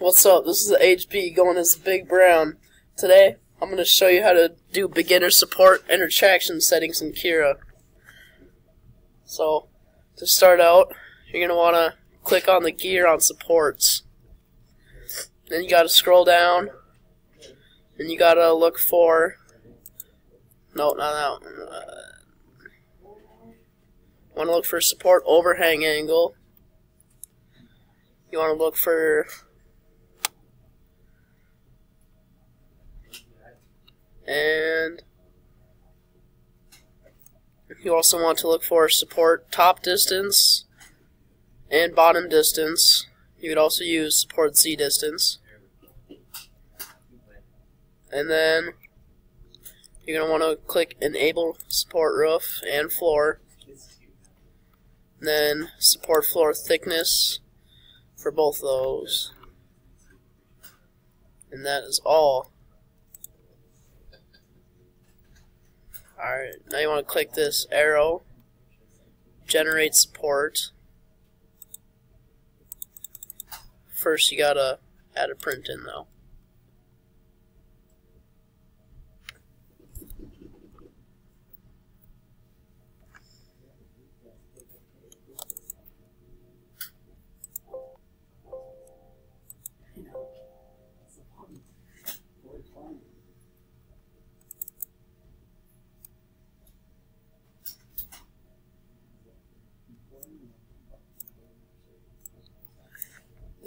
What's up? This is HB going as Big Brown. Today, I'm going to show you how to do beginner support and retraction settings in Cura. So, to start out, you're going to want to click on the gear on supports. Then you got to scroll down, and you got to look for, no, not that one. Want to look for support overhang angle. You want to look for and you also want to look for support top distance and bottom distance. You could also use support Z distance. And then you're going to want to click enable support roof and floor. Then support floor thickness for both those. And that is all. Alright, now you want to click this arrow, generate support. First you gotta add a print in though.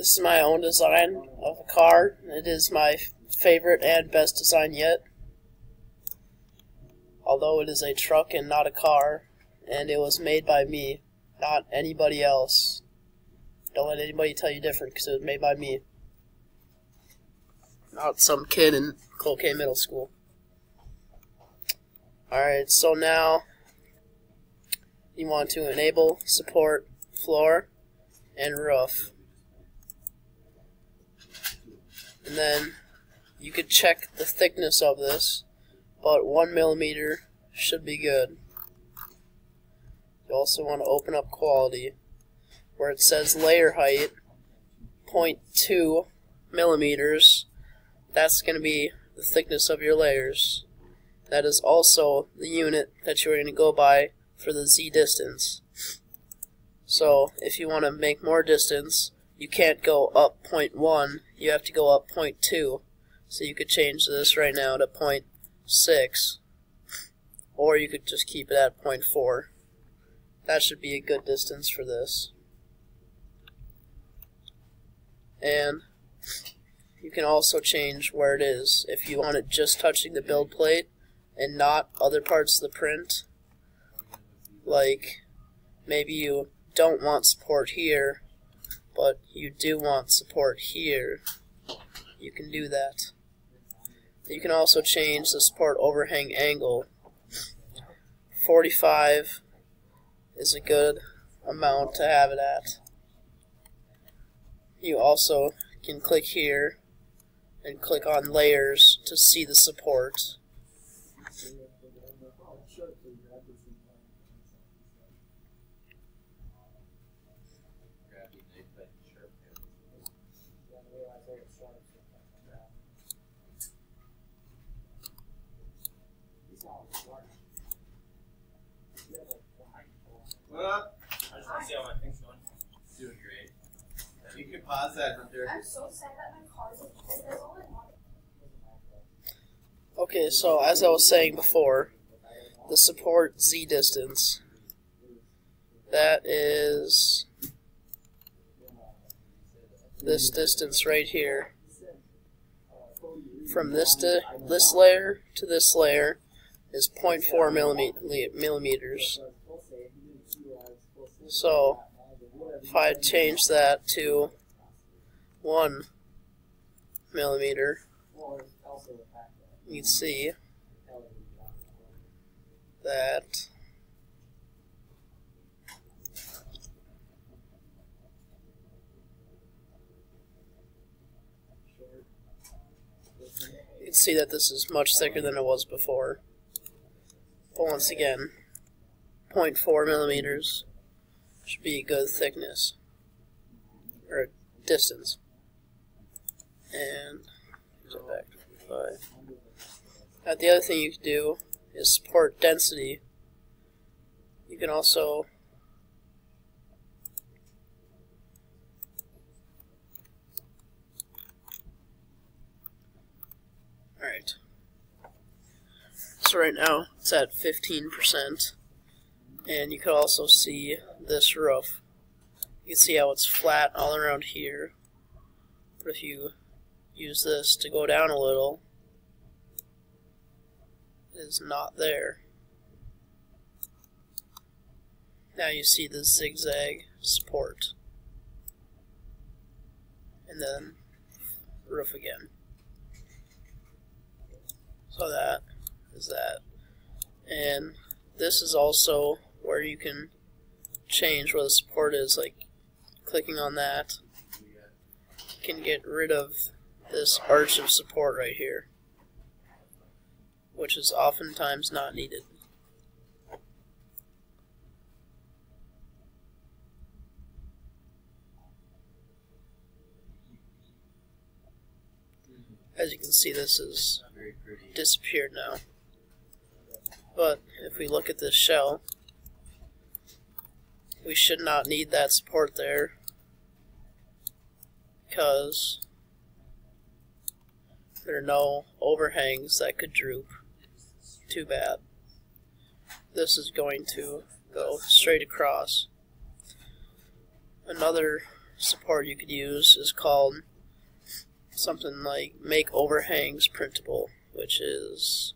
This is my own design of a car. It is my favorite and best design yet. Although it is a truck and not a car, and it was made by me, not anybody else. Don't let anybody tell you different, because it was made by me. Not some kid in Cloquet Middle School. Alright, so now you want to enable support floor and roof. And then you could check the thickness of this, but one millimeter should be good. You also want to open up quality, where it says layer height, 0.2 millimeters. That's going to be the thickness of your layers. That is also the unit that you're going to go by for the Z distance. So, if you want to make more distance, you can't go up 0.1, you have to go up 0.2. So you could change this right now to 0.6, or you could just keep it at 0.4. That should be a good distance for this. And you can also change where it is. If you want it just touching the build plate and not other parts of the print, like maybe you don't want support here, but you do want support here, you can do that. You can also change the support overhang angle. 45 is a good amount to have it at. You also can click here and click on layers to see the support. What up? I just want to see how my thing's going. Doing great. You pause that, Hunter. I'm so sad that my car is that's all I want. Okay, so as I was saying before, the support Z distance, that is this distance right here. From this to this layer to this layer is 0.4 millimeters. So, if I change that to 1 millimeter, you can see that you can see that this is much thicker than it was before. But once again, 0.4 millimeters should be a good thickness or distance. And back to. Now the other thing you can do is support density. You can also Alright. So right now it's at 15%. And you can also see this roof. You can see how it's flat all around here. But if you use this to go down a little, is not there. Now you see the zigzag support. And then roof again. So that is that. And this is also where you can change where the support is, like clicking on that can get rid of this arch of support right here, which is oftentimes not needed. As you can see, this pretty. disappeared now. But if we look at this shell, we should not need that support there because there are no overhangs that could droop. Too bad. This is going to go straight across. Another support you could use is called something like make overhangs printable, which is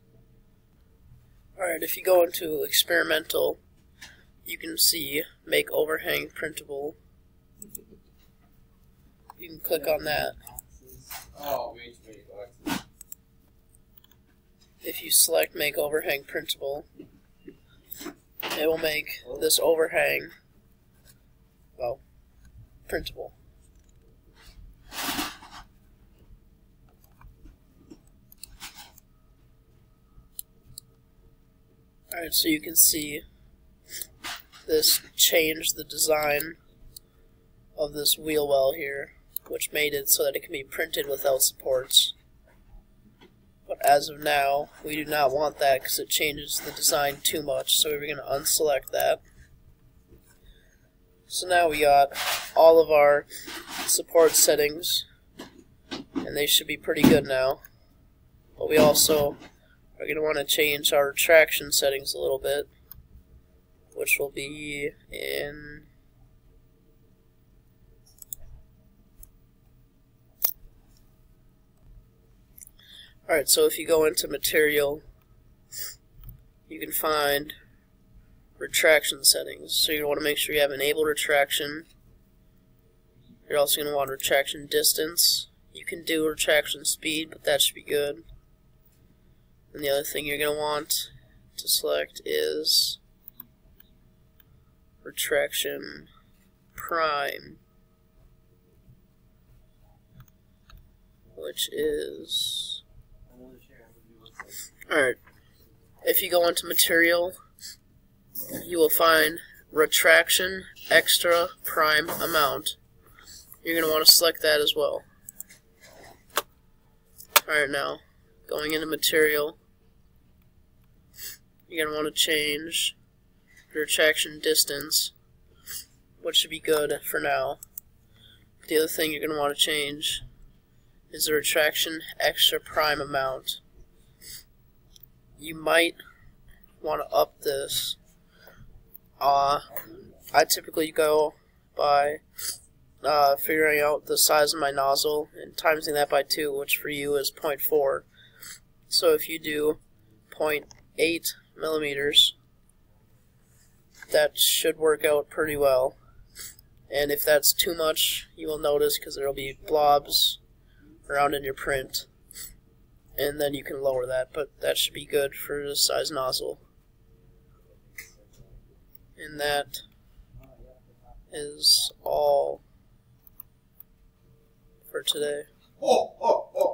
alright. If you go into experimental, you can see make overhang printable. You can click on that. Oh, many boxes. If you select make overhang printable, it will make this overhang well printable. Alright, so you can see this changed the design of this wheel well here, which made it so that it can be printed without supports. But as of now, we do not want that because it changes the design too much, so we're going to unselect that. So now we got all of our support settings, and they should be pretty good now. But we also are going to want to change our traction settings a little bit, which will be in Alright, so if you go into material, you can find retraction settings. So you want to make sure you have enabled retraction. You're also going to want retraction distance. You can do retraction speed, but that should be good. And the other thing you're going to want to select is retraction prime, which is Another chair. What do you look like? Alright. If you go into material, you will find retraction extra prime amount. You're going to want to select that as well. Alright, now, going into material, you're going to want to change the retraction distance, which should be good for now. The other thing you're going to want to change is the retraction extra prime amount you might want to up this. Uh, I typically go by uh, figuring out the size of my nozzle and timesing that by 2, which for you is 0.4. So if you do 0.8 millimeters, that should work out pretty well. And if that's too much, you will notice because there will be blobs around in your print and then you can lower that, but that should be good for the size nozzle. And that is all for today. Oh, oh, oh.